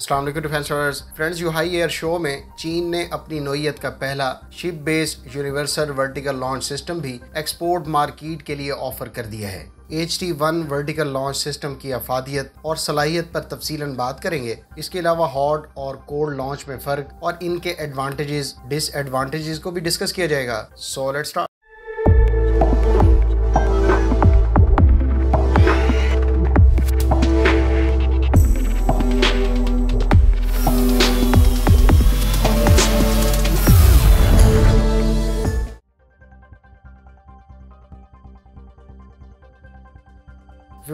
Defence friends Zhuhai air show में चीन ने अपनी नोयत का पहला ship based universal vertical launch system भी एक्सपोर्ट मार्केट के लिए ऑफ़र कर दिया है। H T one vertical launch system की अफादियत और सलाहियत पर तफसीला बात करेंगे। इसके अलावा हॉट और कोल्ड लॉन्च में फ़र्क और इनके एडवांटेजेस डिसएडवांटेजेस को भी डिस्कस किया जाएगा। So let's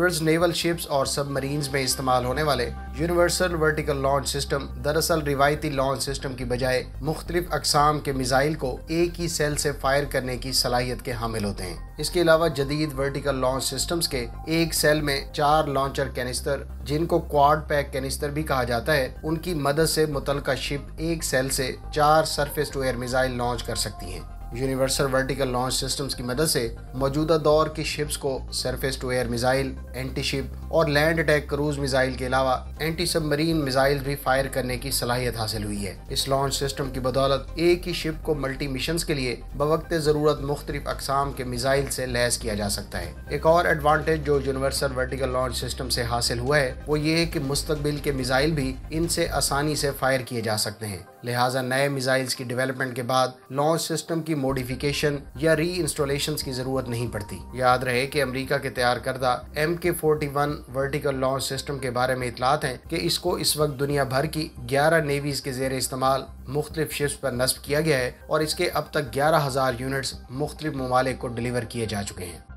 start naval ships और सबमरीन्स में इस्तेमाल होने वाले यूनिवर्सल वर्टिकल लॉन्च सिस्टम दरअसल रिवायती लॉन्च सिस्टम की बजाय मुख्तलिफ़ अकसाम के मिसाइल को एक ही सेल से फायर करने की सलाहियत के हामिल होते हैं। इसके अलावा जदीद वर्टिकल लॉन्च सिस्टम्स के एक सेल में चार लॉन्चर कैनिस्टर, जिनको क्वाड पैक कैनिस्टर भी कहा जाता है, उनकी मदद से मुतल शिप एक सेल से चार surface to air missile launch कर सकती हैं। यूनिवर्सल वर्टिकल लॉन्च सिस्टम्स की मदद से मौजूदा दौर की शिप्स को surface to air missile anti ship और लैंड अटैक क्रूज मिसाइल के अलावा एंटी सबमरीन मिसाइल भी फायर करने की सलाहियत हासिल हुई है। इस लॉन्च सिस्टम की बदौलत एक ही शिप को मल्टी मिशन के लिए बवक्त ज़रूरत मुख्तलिफ़ अकसाम के मिसाइल से लैस किया जा सकता है। एक और एडवांटेज जो यूनिवर्सल वर्टिकल लॉन्च सिस्टम से हासिल हुआ है, वो ये है कि मुस्तबिल के मिसाइल भी इनसे आसानी से फायर किए जा सकते हैं। लिहाजा नए मिसाइल्स की डेवलपमेंट के बाद लॉन्च सिस्टम की मॉडिफिकेशन या री इंस्टॉलेशन की ज़रूरत नहीं पड़ती। याद रहे कि अमेरिका के तैयार करदा M K forty one vertical launch system के बारे में इतलात हैं कि इसको इस वक्त दुनिया भर की ग्यारह नेवीज के जेर इस्तेमाल मुख्तलिफ़ शिप्स पर नस्ब किया गया है और इसके अब तक ग्यारह हज़ार यूनिट्स मुख्तलिफ़ ममालिक को डिलीवर किए जा चुके हैं।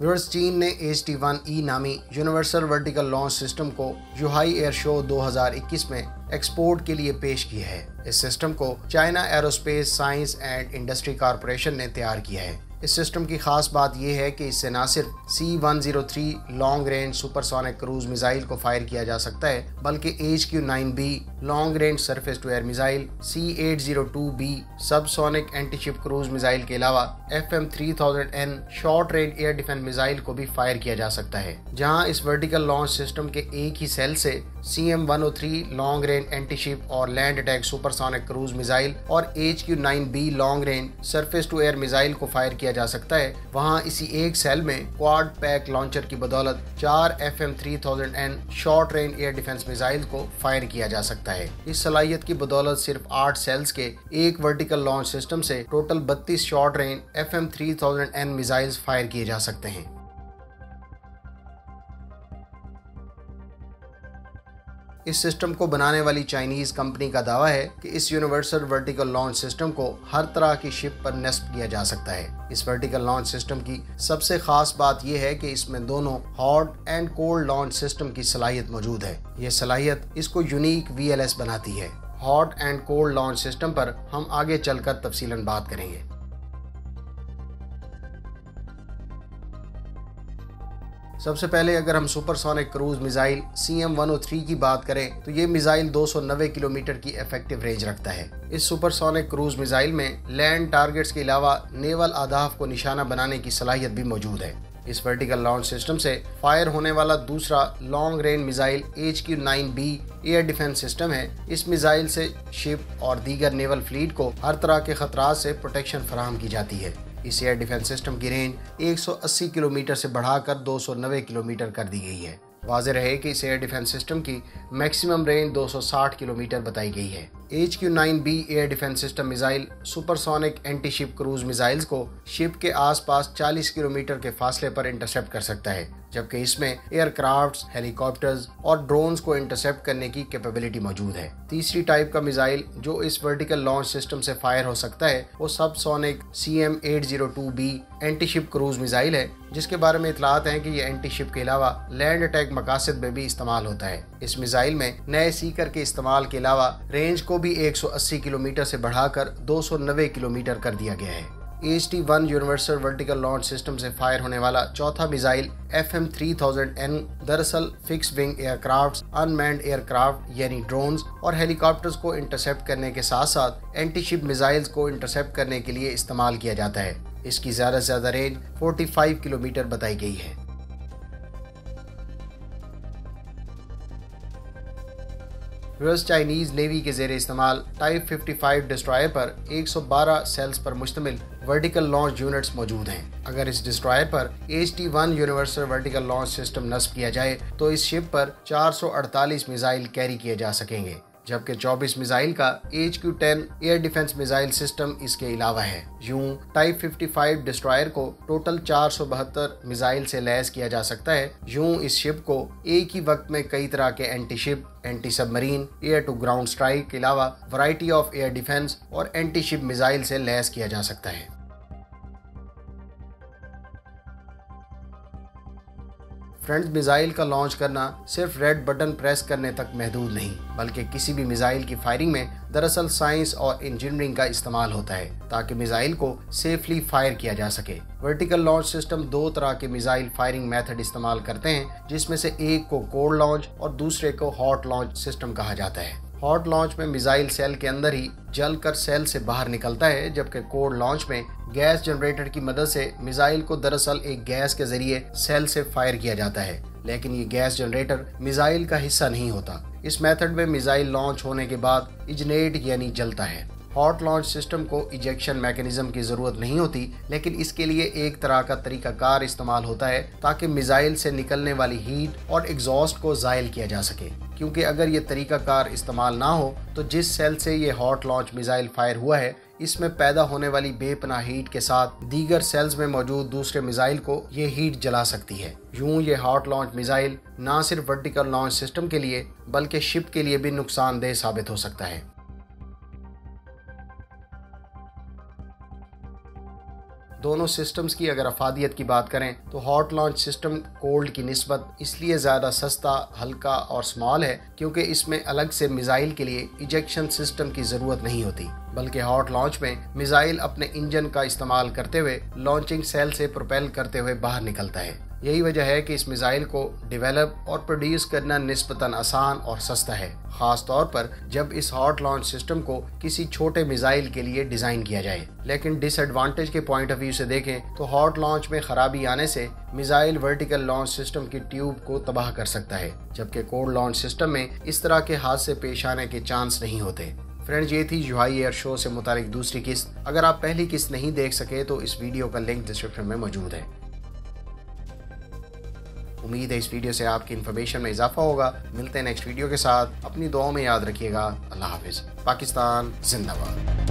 व्यूअर्स चीन ने एच टी वन ई नामी यूनिवर्सल वर्टिकल लॉन्च सिस्टम को जुहाई एयर शो 2021 में एक्सपोर्ट के लिए पेश किया है। इस सिस्टम को China aerospace science and industry corporation ने तैयार किया है। इस सिस्टम की खास बात यह है कि इससे न सिर्फ़ C one zero three long range supersonic cruise missile को फायर किया जा सकता है, बल्कि H Q nine B long range surface to air missile C eight zero two B subsonic antiship cruise missile के अलावा F M three thousand N short range air defence missile को भी फायर किया जा सकता है, जहाँ इस वर्टिकल लॉन्च सिस्टम के एक ही सेल से C M one O three long range antiship और land attack supersonic cruise missile और H Q nine B long range surface to air missile को फायर किया जा सकता है। वहाँ इसी एक सेल में क्वाड पैक लॉन्चर की बदौलत चार F M three thousand N short range air defence missile को फायर किया जा सकता है। इस सलाहियत की बदौलत सिर्फ़ आठ सेल्स के एक वर्टिकल लॉन्च सिस्टम से टोटल बत्तीस short range F M three thousand N missile fire किए जा सकते हैं। इस सिस्टम को बनाने वाली चाइनीज़ कंपनी का दावा है कि इस यूनिवर्सल वर्टिकल लॉन्च सिस्टम को हर तरह की शिप पर नस्ब किया जा सकता है। इस वर्टिकल लॉन्च सिस्टम की सबसे खास बात यह है कि इसमें दोनों hot and cold launch system की सलाहियत मौजूद है। यह सलाहियत इसको यूनिक वीएलएस बनाती है। Hot and cold launch system पर हम आगे चलकर तफसीलन बात करेंगे। सबसे पहले अगर हम supersonic cruise missile C M three की बात करें तो ये मिसाइल 290 किलोमीटर की इफ़ेक्टिव रेंज रखता है। इस सुपरसोनिक क्रूज मिसाइल में लैंड टारगेट्स के अलावा नेवल आदाफ को निशाना बनाने की सलाहियत भी मौजूद है। इस वर्टिकल लॉन्च सिस्टम से फायर होने वाला दूसरा long range missile H Q nine B air defence system है। इस मिसाइल से शिप और दीगर नेवल फ्लीट को हर तरह के खतरा से प्रोटेक्शन फराहम की जाती है। इस एयर डिफेंस सिस्टम की रेंज 180 किलोमीटर से बढ़ाकर 290 किलोमीटर कर दी गई है। वाज रहे कि इस एयर डिफेंस सिस्टम की मैक्सिमम रेंज 260 किलोमीटर बताई गई है। H Q nine B air defence system missile supersonic anti ship cruise missiles को शिप के आसपास 40 किलोमीटर के फासले पर इंटरसेप्ट कर सकता है, जबकि इसमें एयरक्राफ्ट हेलीकॉप्टर्स और ड्रोन्स को इंटरसेप्ट करने की कैपेबिलिटी मौजूद है। तीसरी टाइप का मिसाइल जो इस वर्टिकल लॉन्च सिस्टम से फायर हो सकता है, वो subsonic C M eight zero two B anti ship cruise missile है, जिसके बारे में इतलात हैं कि ये एंटी शिप के अलावा लैंड अटैक मकासद में भी इस्तेमाल होता है। इस मिसाइल में नए सीकर के इस्तेमाल के अलावा रेंज को भी 180 किलोमीटर से बढ़ाकर 290 किलोमीटर कर दिया गया है। H T one universal vertical launch system से फायर होने वाला चौथा missile F M three thousand N दरअसल fix wing aircraft unmanned aircraft यानी ड्रोन और हेलीकॉप्टर्स को इंटरसेप्ट करने के साथ साथ एंटी शिप मिसाइल्स को इंटरसेप्ट करने के लिए इस्तेमाल किया जाता है। इसकी ज़्यादा से ज़्यादा रेंज 45 किलोमीटर बताई गई है। वेस्ट चाइनीज़ नेवी के जेर इस्तेमाल टाइप 55 डिस्ट्रॉयर पर 112 सेल्स पर मुश्तमिल वर्टिकल लॉन्च यूनिट्स मौजूद हैं। अगर इस डिस्ट्रॉयर पर H T one universal vertical launch system नस्ब किया जाए तो इस शिप पर 448 मिसाइल कैरी किए जा सकेंगे। जबकि 24 मिसाइल का H Q ten air defence missile system इसके अलावा है। यूँ, टाइप 55 डिस्ट्रॉयर को टोटल चार सौ बहत्तर मिसाइल से लैस किया जा सकता है। यूँ, इस शिप को एक ही वक्त में कई तरह के anti ship anti submarine air to ground strike के अलावा वराइटी ऑफ़ एयर डिफेंस और एंटी शिप मिसाइल से लैस किया जा सकता है। फ्रेंड्स, मिसाइल का लॉन्च करना सिर्फ़ रेड बटन प्रेस करने तक महदूद नहीं, बल्कि किसी भी मिसाइल की फायरिंग में दरअसल साइंस और इंजीनियरिंग का इस्तेमाल होता है, ताकि मिसाइल को सेफली फायर किया जा सके। वर्टिकल लॉन्च सिस्टम दो तरह के मिसाइल फायरिंग मेथड इस्तेमाल करते हैं, जिसमें से एक को कोल्ड लॉन्च और दूसरे को हॉट लॉन्च सिस्टम कहा जाता है। हॉट लॉन्च में मिसाइल सेल के अंदर ही जलकर सेल से बाहर निकलता है, जबकि कोल्ड लॉन्च में गैस जनरेटर की मदद से मिसाइल को दरअसल एक गैस के ज़रिए सेल से फायर किया जाता है। लेकिन ये गैस जनरेटर मिसाइल का हिस्सा नहीं होता। इस मेथड में मिसाइल लॉन्च होने के बाद इजनेट यानी जलता है। हॉट लॉन्च सिस्टम को इजेक्शन मैकेनिज्म की ज़रूरत नहीं होती, लेकिन इसके लिए एक तरह का तरीकाकार इस्तेमाल होता है ताकि मिसाइल से निकलने वाली हीट और एग्जॉस्ट को जायल किया जा सके। क्योंकि अगर ये तरीकाकार इस्तेमाल ना हो तो जिस सेल से ये हॉट लॉन्च मिसाइल फायर हुआ है, इसमें पैदा होने वाली बेपना हीट के साथ दीगर सेल्स में मौजूद दूसरे मिसाइल को ये हीट जला सकती है। यूँ ये हॉट लॉन्च मिसाइल ना सिर्फ़ वर्टिकल लॉन्च सिस्टम के लिए, बल्कि शिप के लिए भी नुकसानदेह साबित हो सकता है। दोनों सिस्टम्स की अगर अफादियत की बात करें तो हॉट लॉन्च सिस्टम कोल्ड की नस्बत इसलिए ज़्यादा सस्ता, हल्का और स्मॉल है क्योंकि इसमें अलग से मिज़ाइल के लिए इजेक्शन सिस्टम की ज़रूरत नहीं होती। बल्कि हॉट लॉन्च में मिज़ाइल अपने इंजन का इस्तेमाल करते हुए लॉन्चिंग सेल से प्रोपेल करते हुए बाहर निकलता है। यही वजह है कि इस मिसाइल को डेवलप और प्रोड्यूस करना नस्बता आसान और सस्ता है। ख़ास तौर पर जब इस हॉट लॉन्च सिस्टम को किसी छोटे मिसाइल के लिए डिज़ाइन किया जाए। लेकिन डिसएडवांटेज के पॉइंट ऑफ़ व्यू से देखें तो हॉट लॉन्च में खराबी आने से मिसाइल वर्टिकल लॉन्च सिस्टम की ट्यूब को तबाह कर सकता है, जबकि कोल्ड लॉन्च सिस्टम में इस तरह के हादसे पेश आने के चांस नहीं होते। फ्रेंड्स, ये थी जुहाई एयर शो से मुतालिक दूसरी किस्त। अगर आप पहली किस्त नहीं देख सके तो इस वीडियो का लिंक डिस्क्रिप्शन में मौजूद है। उम्मीद है इस वीडियो से आपकी इन्फॉर्मेशन में इजाफा होगा। मिलते हैं नेक्स्ट वीडियो के साथ। अपनी दुआओं में याद रखिएगा। अल्लाह हाफिज़। पाकिस्तान, जिंदाबाद।